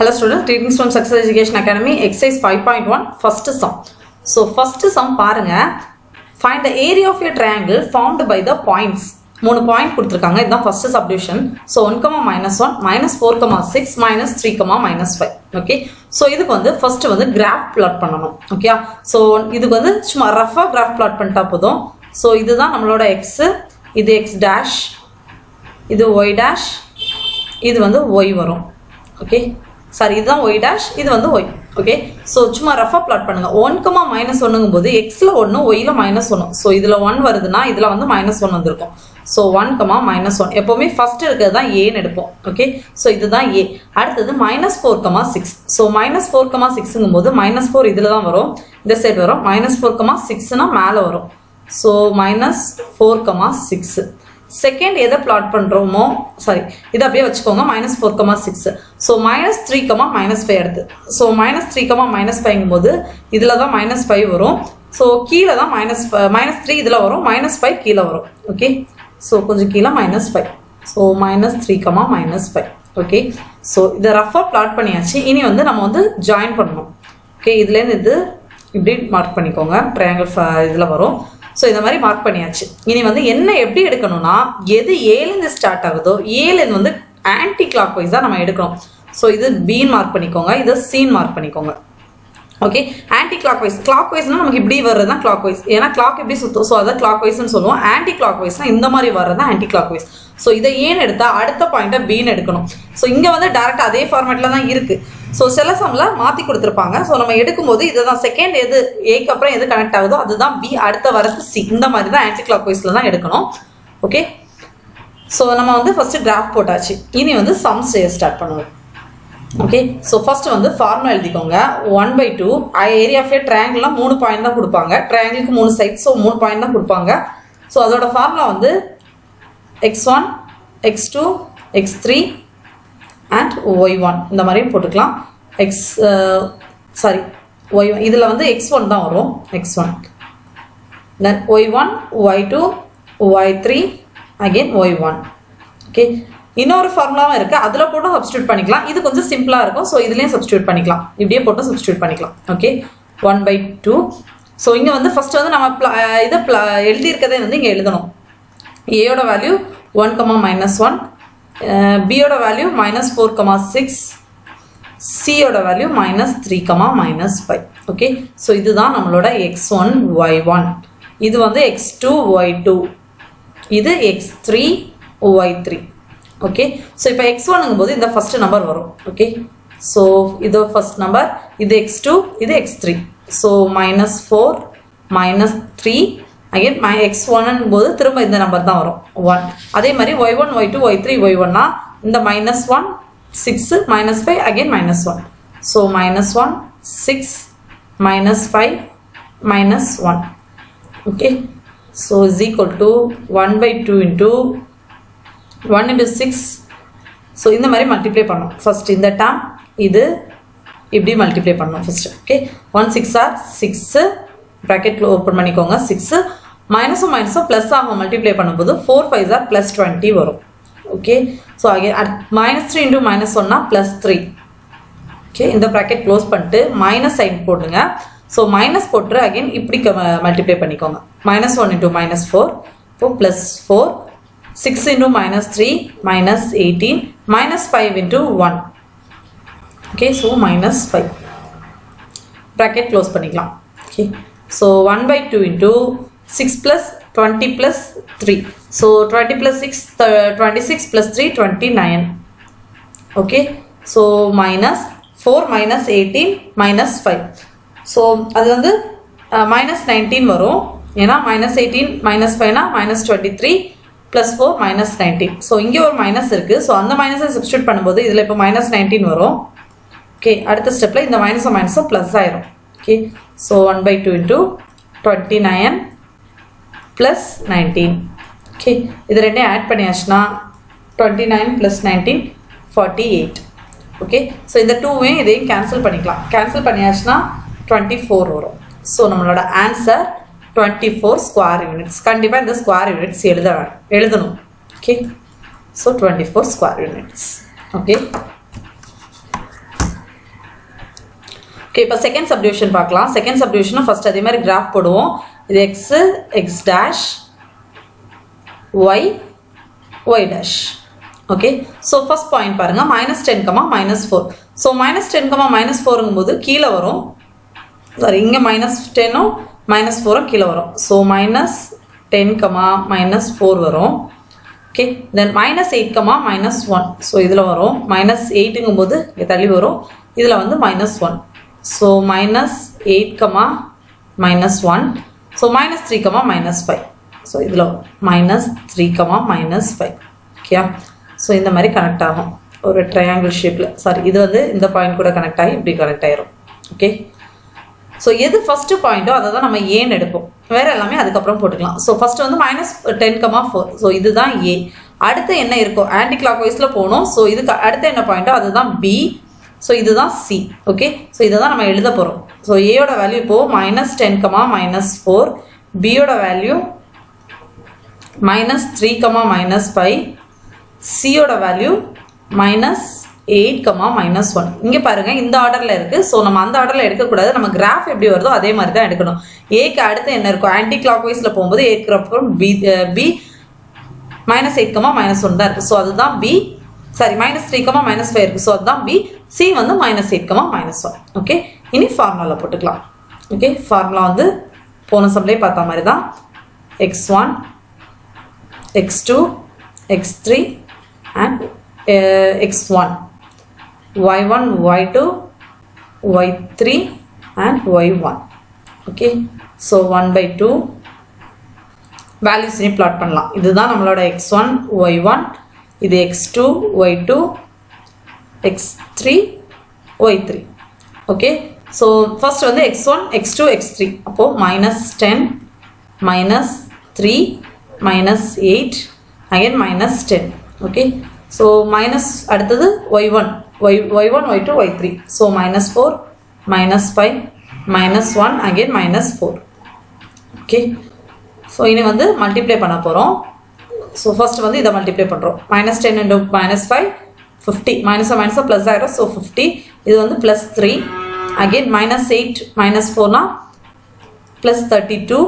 Hello students, greetings from Success Education Academy, exercise 5.1, first sum. So first sum பாருங்க, find the area of a triangle formed by the points. மூணு point கொடுத்துருக்காங்க. இதுதான் first subdivision so one comma minus one minus four comma six minus three comma minus five okay so இதுக்கு வந்து first வந்து graph plot பண்ணணும். Okay so இதுக்கு வந்து சும்மா ரஃபாக கிராஃப் பிளாட் பண்ணிட்டா போதும். ஸோ இதுதான் நம்மளோட எக்ஸு இது எக்ஸ் டேஷ் இது ஒய் டேஷ் இது வந்து ஒய் வரும். ஓகே சாரி இதுதான் ஒய் டேஷ் இது வந்து ஒய் ஓகே ஸோ சும்மா ரஃபாக பிளாட் பண்ணுங்க. ஒன் கமா மைனஸ் ஒன்னுங்கும் போது எக்ஸில் ஒன்று ஒய்யில் மைனஸ் ஒன்று ஸோ இதில் ஒன் வருதுன்னா இதில் வந்து மைனஸ் ஒன் வந்திருக்கும். So one comma minus one எப்போவுமே ஃபர்ஸ்ட் இருக்கிறது தான் ஏன்னு எடுப்போம். ஓகே ஸோ இதுதான் ஏ அடுத்தது minus four comma six so minus four comma சிக்ஸுங்கும் போது மைனஸ் ஃபோர் இதில் தான் வரும். இந்த சைடு வரும். மைனஸ் ஃபோர் கமா சிக்ஸ்னா மேலே வரும். So minus four comma six second எதை பிளாட் பண்ணுறோமோ சாரி இதை அப்படியே வச்சுக்கோங்க minus four comma six so minus three comma minus five எடுத்து so minus three comma minus ஃபைவ்ங்கும் போது இதில் தான் மைனஸ் ஃபைவ் வரும். ஸோ கீழே தான் மைனஸ் மைனஸ் த்ரீ இதில் வரும் மைனஸ் ஃபைவ் கீழே வரும் ஓகே ஸோ கொஞ்சம் கீழே minus five so minus three comma minus five okay so இதை ரஃபாக பிளாட் பண்ணியாச்சு. இனி வந்து நம்ம வந்து ஜாயின் பண்ணணும். ஓகே இதுலேருந்து இது இப்படி மார்க் பண்ணிக்கோங்க. ட்ரையாங்கிள் இதில் வரும். ஸோ இந்த மாதிரி மார்க் பண்ணியாச்சு. இனி வந்து என்ன எப்படி எடுக்கணும்னா எது ஏழுந்து ஸ்டார்ட் ஆகுதோ ஏழுந்து வந்து ஆன்டி கிளாக் வைஸ் தான் நம்ம எடுக்கணும் ஸோ இது பீன் மார்க் பண்ணிக்கோங்க. இது சீன் மார்க் பண்ணிக்கோங்க. Okay anticlockwise clock வைஸ்னா நமக்கு இப்படி வர்றது தான் கிளாக் வைஸ் ஏன்னா கிளாக் எப்படி சுற்றும் ஸோ அதை கிளாக் வைஸ்னு சொல்லுவோம். ஆன்டி கிளாக் வைஸ்னா இந்த மாதிரி வர்றது தான் ஆன்டி கிளாக் வைஸ் ஸோ இதை ஏன் எடுத்தால் அடுத்த பாயிண்ட்டை பீன் எடுக்கணும். ஸோ இங்கே வந்து டேரெக்டாக அதே ஃபார்மேட்டில் தான் இருக்குது ஸோ சில சம்ல மாற்றி கொடுத்துருப்பாங்க. ஸோ நம்ம எடுக்கும்போது இதை தான் செகண்ட் எது ஏக்கு அப்புறம் எது கனெக்ட் ஆகுதோ அதுதான் பி அடுத்த வரது சி இந்த மாதிரி தான் ஆன்டி கிளாக் வைஸில் தான் எடுக்கணும். ஓகே ஸோ நம்ம வந்து ஃபஸ்ட்டு கிராஃப் போட்டாச்சு. இனி வந்து சம்ஸ் ஸ்டார்ட் பண்ணுவோம். ஓகே ஸோ ஃபஸ்ட்டு வந்து ஃபார்முலா எழுதிக்கோங்க. One by two area of A ட்ரையாங்கிள்லாம் மூணு பாயிண்ட் தான் கொடுப்பாங்க. ட்ரையாங்கிளுக்கு மூணு சைட் ஸோ மூணு பாயிண்ட் தான் கொடுப்பாங்க. ஸோ அதோட ஃபார்முலா வந்து x one x two x three and y one இந்த மாதிரியும் போட்டுக்கலாம். எக்ஸ் சாரி ஒய் ஒன் இதில் வந்து எக்ஸ் ஒன் தான் வரும். X one then y one y two y three again y one okay இன்னொரு ஃபார்முலாவும் இருக்குது அதில் போட்டும் சப்ஸ்டியூட் பண்ணிக்கலாம். இது கொஞ்சம் சிம்பிளாக இருக்கும். ஸோ இதுலேயும் சப்ஸ்டியூட் பண்ணிக்கலாம். இப்படியே போட்டு சப்ஸ்டியூட் பண்ணிக்கலாம். Okay one by two so இங்கே வந்து ஃபஸ்ட்டு வந்து நம்ம ப்ளா இதை ப்ளா எழுதியிருக்கதே வந்து இங்கே எழுதணும். ஏயோட value one comma minus one பியோட value minus four comma six சியோட value minus three comma minus five okay so இதுதான் நம்மளோட எக்ஸ் ஒன் ஒய் ஒன் இது வந்து எக்ஸ் டூ ஒய் டூ இது x three y three okay so இப்போ x ஒன்னுங்கும் போது இந்த ஃபஸ்ட் நம்பர் வரும். ஓகே ஸோ இது ஃபஸ்ட் நம்பர் இது எக்ஸ் டூ இது x three so minus four minus three again my X ஒன்னும் போது திரும்ப இந்த நம்பர் தான் வரும். ஒன் அதே மாதிரி y one y two y three y ஒன்னா இந்த minus one six minus five again minus one so minus one six minus five minus one okay so is equal to one by two into one into six so இந்த மாதிரி multiply பண்ணணும். First இந்த dam இது இப்படி multiply பண்ணணும் first okay one six or six bracket open பண்ணிக்கோங்க. Six மைனஸும் மைனஸும் ப்ளஸ் ஆகும் மல்டிப்ளை பண்ணும்போது four five or plus twenty வரும். Okay so again minus three into minus ஒன்னா ப்ளஸ் த்ரீ ஓகே இந்த ப்ராக்கெட் க்ளோஸ் பண்ணிட்டு மைனஸ் சைன் போடுங்க. ஸோ மைனஸ் போட்டு அகெயின் இப்படி மல்டிப்ளை பண்ணிக்கோங்க. Minus one into minus four இப்போ plus four six into minus three minus eighteen minus five into one okay so minus five bracket close பண்ணிக்கலாம். Okay so one by two into six plus twenty plus three so twenty plus six twenty six plus three twenty nine okay so minus four minus eighteen minus five so அது வந்து minus nineteen வரும். ஏன்னா minus eighteen minus ஃபைவ்னா minus twenty three plus four minus nineteen so இங்கே ஒரு minus இருக்குது so அந்த மைனஸை substitute பண்ணும்போது இதில் இப்போ மைனஸ் நைன்டீன் வரும். ஓகே அடுத்த ஸ்டெப்பில் இந்த மைனஸும் மைனஸும் ப்ளஸ் ஆயிரும். Okay so one by two into twenty nine plus nineteen okay இது ரெண்டையும் ஆட் பண்ணியாச்சுன்னா twenty nine plus nineteen forty eight okay so இந்த டூவையும் இதையும் கேன்சல் பண்ணிக்கலாம். கேன்சல் பண்ணியாச்சுன்னா டுவெண்ட்டி ஃபோர் வரும். ஸோ நம்மளோட answer twenty four square units கண்டிப்பாக இந்த ஸ்கொயர் யூனிட்ஸ் எழுத எழுதணும். Okay so twenty four square units okay okay இப்போ செகண்ட் சப்டிவிஷன் பார்க்கலாம். செகண்ட் சப்டிவிஷனும் ஃபர்ஸ்ட் அதே மாதிரி கிராஃப் போடுவோம். இது x x dash y y dash okay so first point பாருங்கள் minus ten comma minus four so minus ten comma minus ஃபோருங்கும் போது கீழே வரும். சாரி இங்கே மைனஸ் டென்னும் மைனஸ் ஃபோரும் கீழே வரும். So minus ten comma minus four வரும். Okay then minus eight comma minus one so இதில் வரும். மைனஸ் எயிட்டுங்கும் போது இங்கே தள்ளி வரும். இதில் வந்து minus one so minus eight comma minus one so minus three comma minus five so இதில் minus three comma minus five ஓகேயா ஸோ இந்த மாதிரி கனெக்ட் ஆகும். ஒரு ட்ரையாங்கிள் ஷேப்பில் சாரி இது வந்து இந்த பாயிண்ட் கூட கனெக்ட் ஆகி இப்படி கனெக்ட் ஆயிரும். ஓகே ஸோ எது ஃபஸ்ட்டு பாயிண்ட்டோ அதை தான் நம்ம ஏன்னு எடுப்போம். வேறு எல்லாமே அதுக்கப்புறம் போட்டுக்கலாம். ஸோ ஃபஸ்ட்டு வந்து minus ten comma four so இதுதான் ஏ அடுத்து என்ன இருக்கும் ஆன்டி கிளாக் வைஸில் போகணும் ஸோ இதுக்கு அடுத்து என்ன பாயிண்ட்டோ அதுதான் பி ஸோ இதுதான் சி ஓகே ஸோ இதை தான் நம்ம எழுத போகிறோம் ஸோ ஏயோட வேல்யூ இப்போது minus ten comma minus four பியோட value minus three comma minus five சியோட value minus eight comma minus one இங்கே பாருங்கள் இந்த ஆர்டரில் இருக்குது ஸோ நம்ம அந்த ஆர்டரில் எடுக்கக்கூடாது. நம்ம கிராஃப் எப்படி வருதோ அதே மாதிரி தான் எடுக்கணும் ஏக்கு அடுத்து என்ன இருக்கும்? ஆன்டி கிளாக் வைஸில் போகும்போது ஏக்கு அப்புறம் B B minus eight comma minus one தான் இருக்குது ஸோ அதுதான் B sorry minus three comma minus five இருக்குது ஸோ அதுதான் பி சி வந்து minus eight comma minus one okay இனி ஃபார்முலாவில் போட்டுக்கலாம். ஓகே ஃபார்முலா வந்து போன சப்ளே பார்த்த மாதிரி தான் x one x two x three and x one y1 y2 y3 and y1 okay so 1 by 2 values நீ plot பண்ணலாம் இதுதான் நம்மலோட x1 y1 இது x2 y2 x3 y3 okay so first வந்து x1 x2 x3 அப்போ minus 10 minus 3 minus 8 again minus 10 okay so minus அடுத்தது y1 y, y1 y2 y3 so minus 4 minus 5 minus 1 again minus 4 okay. So இனி வந்து multiply பண்ண போகிறோம் so first வந்து இதை multiply பண்ணுறோம் minus ten into minus five fifty மைனஸாக மைனஸாக ப்ளஸ் ஆகிடும் ஸோ ஃபிஃப்டி இது வந்து plus three again minus eight minus ஃபோர்னா plus thirty two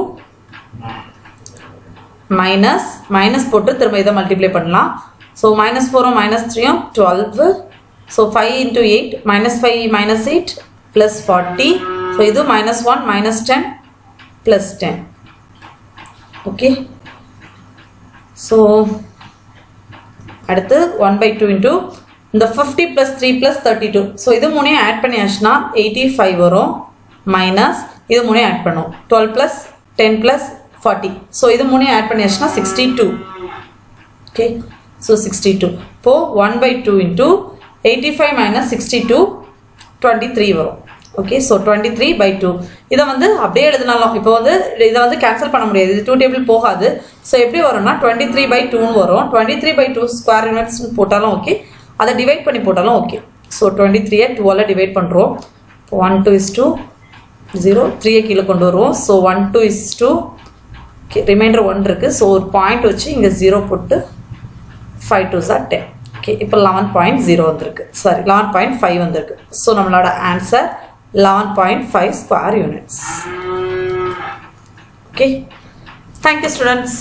minus minus போட்டு திரும்ப இதை மல்டிப்ளை பண்ணலாம். ஸோ மைனஸ் ஃபோரும் மைனஸ் த்ரீயும் twelve so five into eight minus five minus eight plus forty so இது minus one minus ten plus ten okay so அடுத்து one by two into இந்த fifty plus three plus thirty two so இது முனை add பண்ணியாச்சுன்னா eighty five வரும். Minus இது முனை add பண்ணும். Twelve plus ten plus forty so இது முனை ஆட் பண்ணியாச்சுன்னா sixty two okay so sixty two by one by two into eighty five minus sixty two twenty three வரும். Okay so twenty three by two இதை வந்து அப்படியே எழுதினாலும் இப்போ வந்து இதை வந்து கேன்சல் பண்ண முடியாது. இது டூ டேபிள் போகாது. ஸோ எப்படி வரும்னா டுவெண்ட்டி த்ரீ பை டூன்னு வரும். Twenty three by two square units போட்டாலும் ஓகே அதை டிவைட் பண்ணி போட்டாலும் ஓகே ஸோ டுவெண்ட்டி த்ரீயை டூவால் டிவைட் பண்ணுறோம் one two is two zero த்ரீயை கீழே கொண்டு வருவோம். So one two is two remainder one இருக்குது ஸோ ஒரு பாயிண்ட் வச்சு இங்கே ஜீரோ போட்டு five two sir ten okay இப்போ லெவன் பாயிண்ட் ஜீரோ வந்திருக்கு. சாரி லெவன் பாயிண்ட் ஃபைவ் வந்திருக்கு. ஸோ நம்மளோட answer eleven point five square units okay thank you students